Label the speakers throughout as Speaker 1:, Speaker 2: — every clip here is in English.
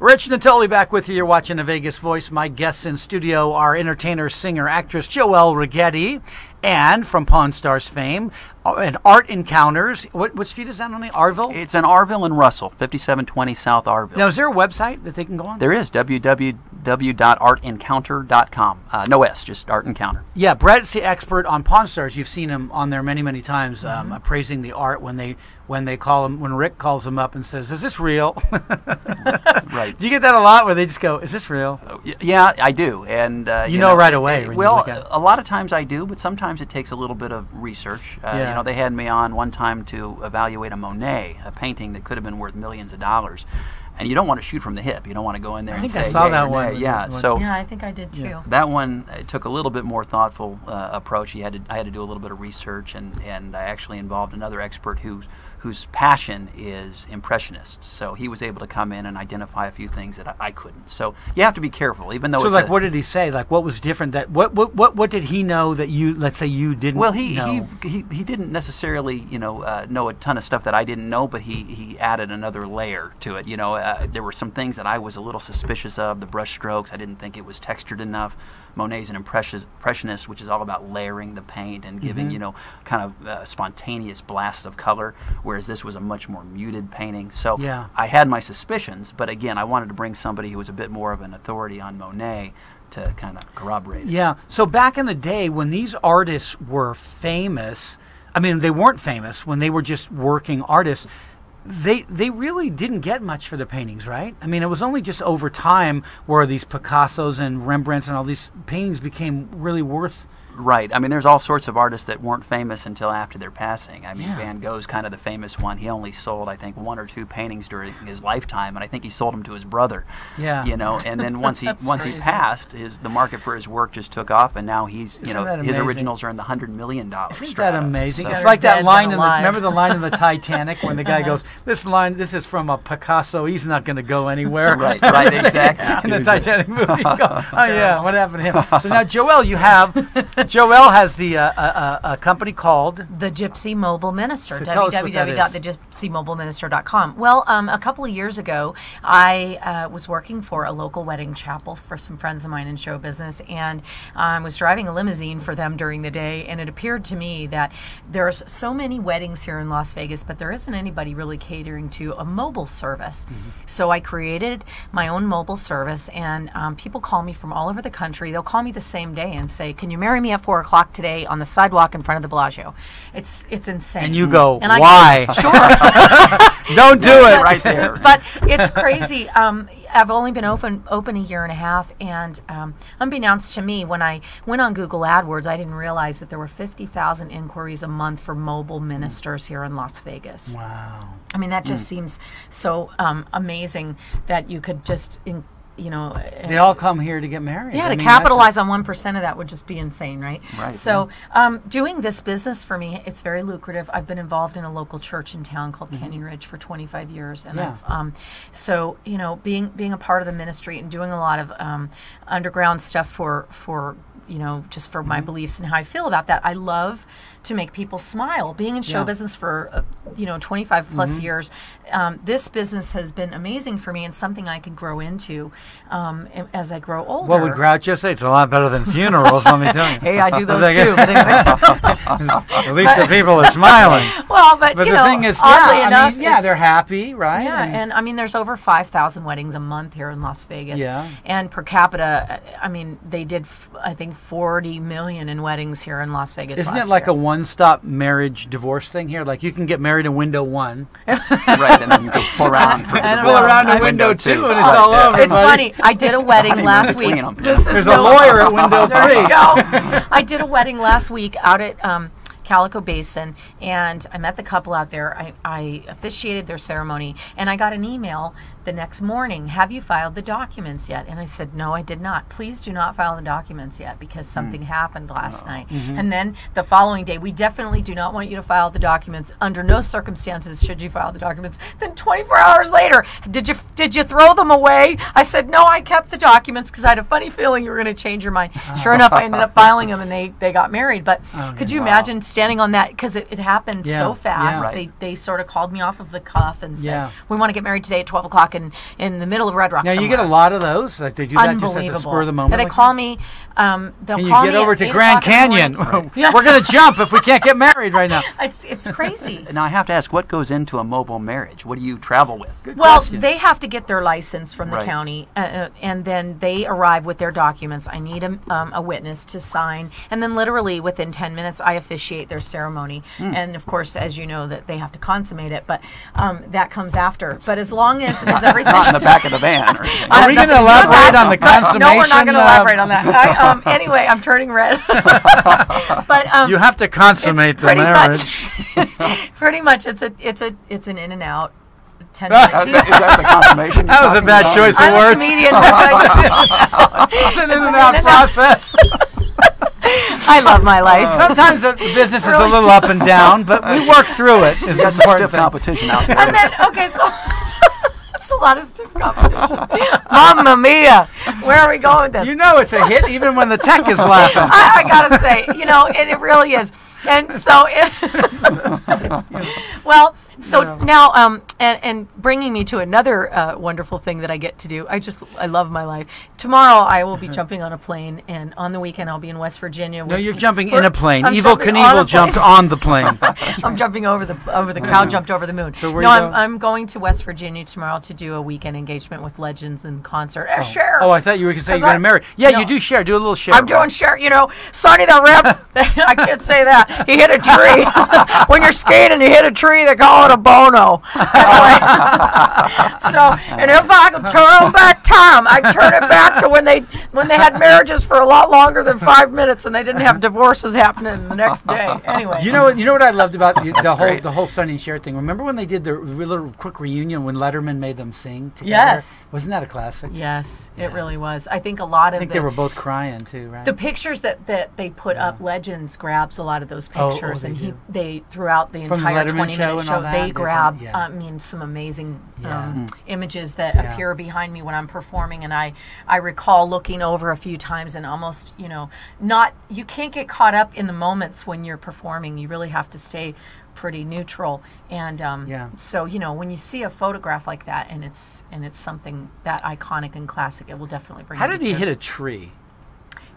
Speaker 1: Rich Natoli back with you. You're watching The Vegas Voice. My guests in studio are entertainer, singer, actress Joelle Righetti, and from Pawn Stars fame, uh, and Art Encounters. What, what street is that on the Arville?
Speaker 2: It's in Arville and Russell, 5720 South Arville.
Speaker 1: Now, is there a website that they can go on?
Speaker 2: There is www.artencounter.com. Uh, no S, just Art Encounter.
Speaker 1: Yeah, Brett's the expert on Pawn Stars. You've seen him on there many, many times, um,
Speaker 2: Mm-hmm.
Speaker 1: appraising the art when they when they call him when Rick calls him up and says, "Is this real?"
Speaker 2: Right.
Speaker 1: Do you get that a lot where they just go, "Is this real?"
Speaker 2: Y- Yeah, I do, and uh,
Speaker 1: You know right away
Speaker 2: uh, well,
Speaker 1: look at it.
Speaker 2: a lot of times I do, but sometimes it takes a little bit of research. Uh,
Speaker 1: Yeah.
Speaker 2: You know, they had me on one time to evaluate a Monet, a painting that could have been worth millions of dollars, and you don't want to shoot from the hip. You don't want to go in there
Speaker 1: I
Speaker 2: and
Speaker 1: think I saw
Speaker 2: "Yay
Speaker 1: that one.
Speaker 2: nay." Yeah, so.
Speaker 3: Yeah, I think I did too.
Speaker 2: That one took a little bit more thoughtful uh, approach. You had to, I had to do a little bit of research, and, and I actually involved another expert whose whose passion is impressionist. So he was able to come in and identify a few things that I, I couldn't. So you have to be careful, even though
Speaker 1: So,
Speaker 2: it's
Speaker 1: like, what did he say? Like, what was different? That what what what, what did he know that you, let's say, you didn't?
Speaker 2: Well, he,
Speaker 1: know?
Speaker 2: he, he he didn't necessarily you know uh, know a ton of stuff that I didn't know, but he, he added another layer to it. You know, uh, there were some things that I was a little suspicious of. The brush strokes, I didn't think it was textured enough. Monet's an impressionist, which is all about layering the paint and giving
Speaker 1: Mm-hmm.
Speaker 2: you know kind of uh, spontaneous blasts of color, whereas this was a much more muted painting. So
Speaker 1: Yeah.
Speaker 2: I had my suspicions, but again, I wanted to bring somebody who was a bit more of an authority on Monet to kind of corroborate it.
Speaker 1: Yeah. So back in the day when these artists were famous, I mean, they weren't famous when they were just working artists. They they really didn't get much for their paintings, right? I mean, it was only just over time where these Picassos and Rembrandts and all these paintings became really worth.
Speaker 2: Right. I mean, there's all sorts of artists that weren't famous until after their passing. I mean,
Speaker 1: Yeah.
Speaker 2: Van Gogh's kind of the famous one. He only sold, I think, one or two paintings during his lifetime, and I think he sold them to his brother.
Speaker 1: Yeah.
Speaker 2: You know, and then once he
Speaker 3: That's
Speaker 2: once he passed, his the market for his work just took off, and now he's you
Speaker 1: Isn't
Speaker 2: know his originals are in the hundred million dollar.
Speaker 1: Isn't that amazing?
Speaker 2: So-
Speaker 1: It's like that line in the remember the line in the Titanic when the guy goes, "This line, this is from a Picasso. He's not going to go anywhere."
Speaker 2: Right, right, exactly.
Speaker 1: in the Titanic movie. You go, oh yeah, what happened to him? So now Joel, you have Joelle has the uh, a, a, a company called
Speaker 3: The Gypsy Mobile Minister,
Speaker 1: So tell us what
Speaker 3: www.thegypsymobileminister.com. Well, um, a couple of years ago, I uh, was working for a local wedding chapel for some friends of mine in show business, and I was driving a limousine for them during the day, and it appeared to me that there's so many weddings here in Las Vegas, but there isn't anybody really catering to a mobile service. So I created my own mobile service, and um, people call me from all over the country. They'll call me the same day and say, "Can you marry me at four o'clock today on the sidewalk in front of the Bellagio?" It's it's insane.
Speaker 1: and you go,
Speaker 3: And I go,
Speaker 1: why?
Speaker 3: Sure.
Speaker 1: Don't do it.
Speaker 2: right there.
Speaker 3: but it's crazy. Um, I've only been open open a year and a half, and um, unbeknownst to me, when I went on Google AdWords, I didn't realize that there were fifty thousand inquiries a month for mobile ministers here in Las Vegas.
Speaker 1: Wow.
Speaker 3: I mean, that just seems so um, amazing that you could just, in, you know,
Speaker 1: They all come here to get married.
Speaker 3: yeah,
Speaker 1: I
Speaker 3: to
Speaker 1: mean,
Speaker 3: capitalize on one percent of that would just be insane, right?
Speaker 2: Right,
Speaker 3: So, um, doing this business for me, it's very lucrative. I've been involved in a local church in town called Canyon Ridge for 25 years, and
Speaker 1: Yeah.
Speaker 3: I've um, so you know being being a part of the ministry and doing a lot of um, underground stuff for for you know just for my beliefs and how I feel about that. I love to make people smile. Being in show
Speaker 1: Yeah.
Speaker 3: business for uh, you know 25 plus years, um, this business has been amazing for me and something I could grow into um, as I grow older.
Speaker 1: What would Groucho say? It's a lot better than funerals, let me tell you.
Speaker 3: Hey, I do those too. Anyway.
Speaker 1: At least the people are smiling.
Speaker 3: well, but,
Speaker 1: But
Speaker 3: you
Speaker 1: the
Speaker 3: know,
Speaker 1: thing is,
Speaker 3: oddly
Speaker 1: yeah,
Speaker 3: enough,
Speaker 1: I mean, yeah, they're happy, right?
Speaker 3: Yeah,
Speaker 1: And-
Speaker 3: and I mean, there's over 5,000 weddings a month here in Las Vegas.
Speaker 1: Yeah.
Speaker 3: And per capita, I mean, they did, f- I think, 40 million in weddings here in Las Vegas.
Speaker 1: Isn't
Speaker 3: last
Speaker 1: it like
Speaker 3: year.
Speaker 1: a one-stop marriage divorce thing here? Like you can get married in window one,
Speaker 2: right, and then you go pull around for
Speaker 3: I
Speaker 1: pull around to
Speaker 3: I-
Speaker 1: window two, and it's all over.
Speaker 3: It's
Speaker 1: buddy.
Speaker 3: Funny. I did a wedding last week.
Speaker 2: between 'em, yeah.
Speaker 3: This is
Speaker 1: There's a
Speaker 3: no-
Speaker 1: lawyer at window
Speaker 3: There
Speaker 1: three.
Speaker 3: you go. I did a wedding last week out at um, Calico Basin, and I met the couple out there. I, I officiated their ceremony, and I got an email the next morning. Have you filed the documents yet? And I said, No, I did not. Please do not file the documents yet because hmm. something happened last oh. night. Mm-hmm. And then the following day, we definitely do not want you to file the documents. Under no circumstances should you file the documents. Then 24 hours later, did you did you throw them away? I said, No, I kept the documents because I had a funny feeling you were going to change your mind. Sure enough, I ended up filing them, and they they got married. But oh, could you imagine standing on that because it, it happened
Speaker 1: Yeah,
Speaker 3: so fast?
Speaker 1: yeah.
Speaker 3: They they sort of called me off of the cuff and said,
Speaker 1: Yeah.
Speaker 3: "We want to get married today at 12 o'clock." Rock and in the middle of Red Rock.
Speaker 1: Now you get a lot of those. Like they do that just at the spur of the moment.
Speaker 3: And they
Speaker 1: like
Speaker 3: call
Speaker 1: that?
Speaker 3: me. Um, they'll
Speaker 1: Can you get
Speaker 3: me
Speaker 1: over to Grand
Speaker 3: o'clock in the
Speaker 1: Canyon?
Speaker 3: morning.
Speaker 1: We're gonna jump if we can't get married right now.
Speaker 3: It's it's crazy.
Speaker 2: Now I have to ask, what goes into a mobile marriage? What do you travel with?
Speaker 1: Good
Speaker 3: Well,
Speaker 1: question.
Speaker 3: they have to get their license from the
Speaker 2: Right.
Speaker 3: county, uh, uh, and then they arrive with their documents. I need a, um, a witness to sign, and then literally within ten minutes, I officiate their ceremony.
Speaker 1: Hmm.
Speaker 3: And of course, as you know, that they have to consummate it, but um, that comes after. But as long as, as everything,
Speaker 2: Not in the back of the van. Or anything.
Speaker 1: Are we going to elaborate on the consummation?
Speaker 3: no, we're not going to
Speaker 1: uh,
Speaker 3: elaborate on that. I, um, anyway, I'm turning red. but um,
Speaker 1: You have to consummate the
Speaker 3: pretty
Speaker 1: marriage.
Speaker 3: much, pretty much, it's a it's a it's an in and out. Ten
Speaker 2: Uh, is that the consummation?
Speaker 1: That was a bad choice of
Speaker 3: I'm a
Speaker 1: words.
Speaker 3: comedian. but
Speaker 1: It's an in and
Speaker 3: an
Speaker 1: out
Speaker 3: in and out.
Speaker 1: process.
Speaker 3: I love my life.
Speaker 1: Uh, sometimes the business is a little up and down, but we work through it. Is the
Speaker 2: That's a
Speaker 1: important
Speaker 2: stiff
Speaker 1: thing.
Speaker 2: competition out there.
Speaker 3: and then okay, so it's a lot of stiff competition. Mamma mia, where are we going with this?
Speaker 1: You know it's a hit even when the tech is laughing.
Speaker 3: I, I gotta say, you know, and it really is. And so, it, well, so
Speaker 1: Yeah.
Speaker 3: now, um, and, and bringing me to another uh, wonderful thing that I get to do. I just, I love my life. Tomorrow, I will be jumping on a plane, and on the weekend, I'll be in West Virginia.
Speaker 1: No, you're jumping in a plane.
Speaker 3: I'm
Speaker 1: Evil
Speaker 3: jumping on a
Speaker 1: Knievel jumped on the plane.
Speaker 3: I'm jumping over the over the cow jumped over the moon.
Speaker 1: So where
Speaker 3: no, I'm,
Speaker 1: going?
Speaker 3: I'm going to West Virginia tomorrow to do a weekend engagement with Legends in concert. Uh, Cher.
Speaker 1: Oh, I thought you were going to say you're going to marry. Yeah,
Speaker 3: No.
Speaker 1: you do Cher. Do a little Cher.
Speaker 3: I'm doing Cher. You know, Sonny the Rip. I can't say that. He hit a tree. when you're skating and you hit a tree, they call it a Bono. Anyway. so, and if I could turn back time, I'd turn it back to when they when they had marriages for a lot longer than five minutes and they didn't have divorces happening the next day. Anyway.
Speaker 1: You know what? You know what I loved about the, the whole
Speaker 2: great.
Speaker 1: the whole Sonny and Cher thing. Remember when they did the re- little quick reunion when Letterman made them sing together?
Speaker 3: Yes.
Speaker 1: Wasn't that a classic?
Speaker 3: Yes, it really was. I think a lot of
Speaker 1: I think
Speaker 3: the,
Speaker 1: they were both crying too, right?
Speaker 3: the pictures that, that they put up, Legends grabs a lot of those
Speaker 1: Oh, oh,
Speaker 3: pictures,
Speaker 1: they
Speaker 3: and he
Speaker 1: do.
Speaker 3: they throughout the
Speaker 1: From
Speaker 3: entire
Speaker 1: Letterman
Speaker 3: twenty
Speaker 1: show
Speaker 3: minute
Speaker 1: and all
Speaker 3: show, they
Speaker 1: they
Speaker 3: grab.
Speaker 1: yeah.
Speaker 3: I mean, some amazing
Speaker 1: Yeah.
Speaker 3: um, images that
Speaker 1: Yeah.
Speaker 3: appear behind me when I'm performing, and I I recall looking over a few times and almost you know not you can't get caught up in the moments when you're performing. You really have to stay pretty neutral and um,
Speaker 1: Yeah.
Speaker 3: so you know when you see a photograph like that and it's and it's something that iconic and classic it will definitely bring
Speaker 1: How did he hit a tree?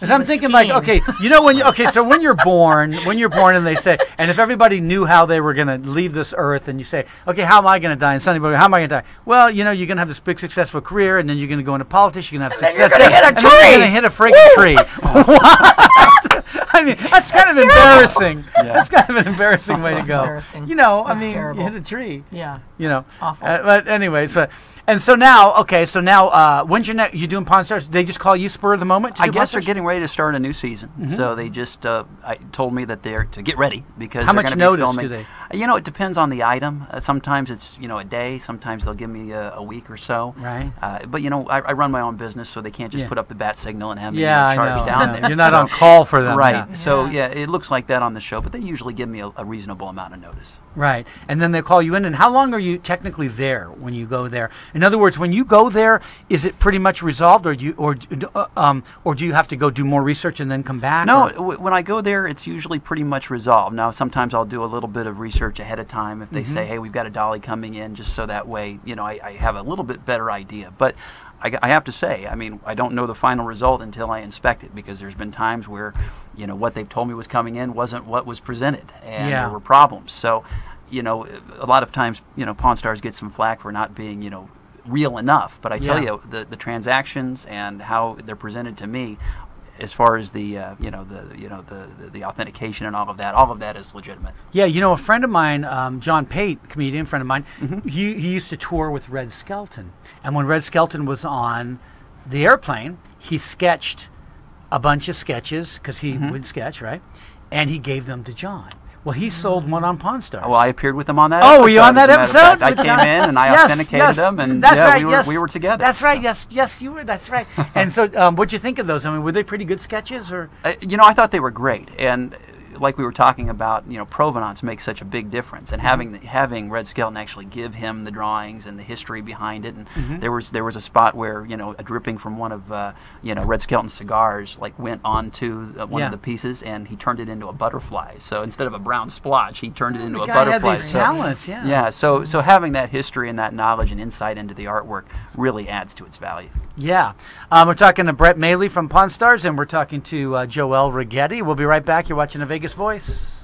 Speaker 1: Because I'm thinking like, okay, you know when you okay, so when you're born, when you're born, and they say, and if everybody knew how they were going to leave this earth, and you say, okay, how am I going to die? And Sonny Boy, how am I going to die? Well, you know, you're going to have this big successful career, and then you're going to go into politics. You're going to have
Speaker 3: And then
Speaker 1: success,
Speaker 3: you're gonna hit a
Speaker 1: and then you're
Speaker 3: tree.
Speaker 1: going to hit a friggin' tree. what? I mean, that's kind of embarrassing.
Speaker 2: Yeah.
Speaker 1: That's kind of an embarrassing way to go.
Speaker 3: embarrassing.
Speaker 1: You know, I mean,
Speaker 3: terrible.
Speaker 1: you hit a tree.
Speaker 3: yeah
Speaker 1: You know,
Speaker 3: Awful.
Speaker 1: Uh, but anyway, so and so now, okay, so now, uh, when's your next? You doing Pawn Stars? They just call you spur of the moment? To
Speaker 2: I
Speaker 1: do
Speaker 2: guess they're getting ready to start a new season, so they just uh, I, told me that they're to get ready because
Speaker 1: How
Speaker 2: they're
Speaker 1: much
Speaker 2: gonna
Speaker 1: notice
Speaker 2: be
Speaker 1: do
Speaker 2: filming.
Speaker 1: they?
Speaker 2: You know, it depends on the item. Uh, sometimes it's you know a day. Sometimes they'll give me a, a week or so.
Speaker 1: Right.
Speaker 2: Uh, but you know, I, I run my own business, so they can't just
Speaker 1: Yeah.
Speaker 2: put up the bat signal and have me
Speaker 1: Yeah,
Speaker 2: you know, charged down there.
Speaker 1: You're not
Speaker 2: So-
Speaker 1: on call for them.
Speaker 2: Right.
Speaker 1: yeah.
Speaker 2: So
Speaker 3: Yeah.
Speaker 2: it looks like that on the show, but they usually give me a, a reasonable amount of notice.
Speaker 1: Right. And then they call you in. And how long are you technically there when you go there? In other words, when you go there, is it pretty much resolved, or do you, or uh, um, or do you have to go do more research and then come back?
Speaker 2: No, w- when I go there, it's usually pretty much resolved. Now, sometimes I'll do a little bit of research ahead of time if they
Speaker 1: Mm-hmm.
Speaker 2: say, "Hey, we've got a dolly coming in," just so that way, you know, I, I have a little bit better idea. But I, I have to say, I mean, I don't know the final result until I inspect it because there's been times where, you know, what they've told me was coming in wasn't what was presented, and
Speaker 1: Yeah.
Speaker 2: there were problems. So, you know, a lot of times, you know, Pawn Stars get some flack for not being, you know, real enough. But I tell
Speaker 1: Yeah.
Speaker 2: you, the the transactions and how they're presented to me as far as the uh, you know the you know the, the the authentication and all of that, all of that is legitimate.
Speaker 1: Yeah, you know, a friend of mine, um, John Pate, comedian friend of mine,
Speaker 2: Mm-hmm.
Speaker 1: he, he used to tour with Red Skelton. And when Red Skelton was on the airplane, he sketched a bunch of sketches because he
Speaker 2: Mm-hmm.
Speaker 1: would sketch, right? And he gave them to John. Well, he sold one on Pawn Stars.
Speaker 2: Well, I appeared with him on that.
Speaker 1: Oh, were you on that
Speaker 2: as a matter of
Speaker 1: episode?
Speaker 2: I came in and I
Speaker 1: Yes,
Speaker 2: authenticated
Speaker 1: yes.
Speaker 2: them, and
Speaker 1: that's
Speaker 2: yeah,
Speaker 1: right,
Speaker 2: we were
Speaker 1: yes.
Speaker 2: we were together.
Speaker 1: That's right.
Speaker 2: so.
Speaker 1: Yes, yes, you were. That's right. and so, um, what'd you think of those? I mean, were they pretty good sketches, or
Speaker 2: Uh, you know, I thought they were great, and like we were talking about, you know, provenance makes such a big difference, and
Speaker 1: Mm-hmm.
Speaker 2: having the, having Red Skelton actually give him the drawings and the history behind it, and
Speaker 1: Mm-hmm.
Speaker 2: there was there was a spot where you know a dripping from one of uh, you know Red Skelton's cigars like went onto uh, one
Speaker 1: Yeah.
Speaker 2: of the pieces, and he turned it into a butterfly. So instead of a brown splotch, he turned it into
Speaker 1: the
Speaker 2: a
Speaker 1: guy had
Speaker 2: butterfly.
Speaker 1: these
Speaker 2: So-
Speaker 1: talents, yeah.
Speaker 2: yeah. So so having that history and that knowledge and insight into the artwork really adds to its value.
Speaker 1: Yeah. Um, we're talking to Brett Maly from Pawn Stars, and we're talking to uh, Joel Righetti. We'll be right back. You're watching the Vegas Voice.